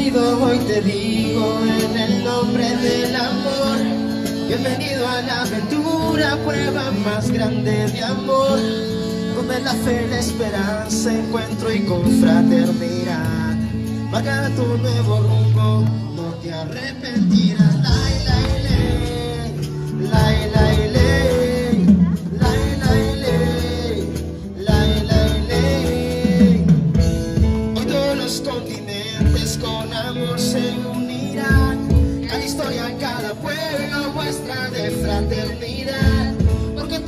Bienvenido, hoy te digo en el nombre del amor. Bienvenido a la aventura, prueba más grande de amor. Donde la fe, la esperanza, encuentro y confraternidad. Marcará tu nuevo rumbo, no te arrepentirás. La, la, la.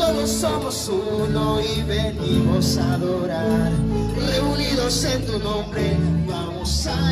todos somos uno y venimos a adorar. Reunidos en tu nombre, vamos a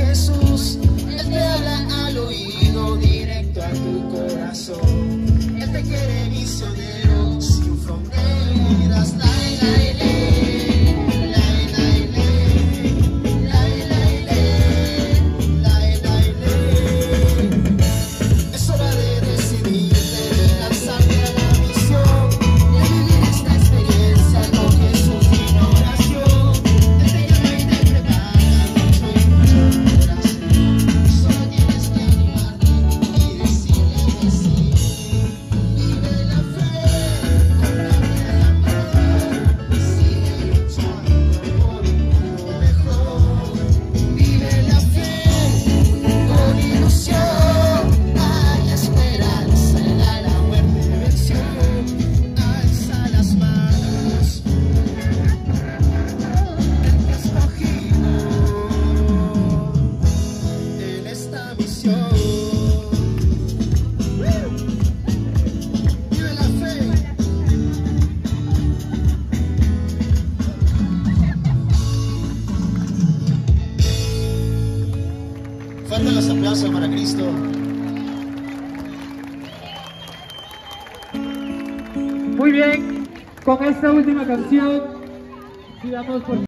Faltan los aplausos para Cristo. Muy bien, con esta última canción, digamos por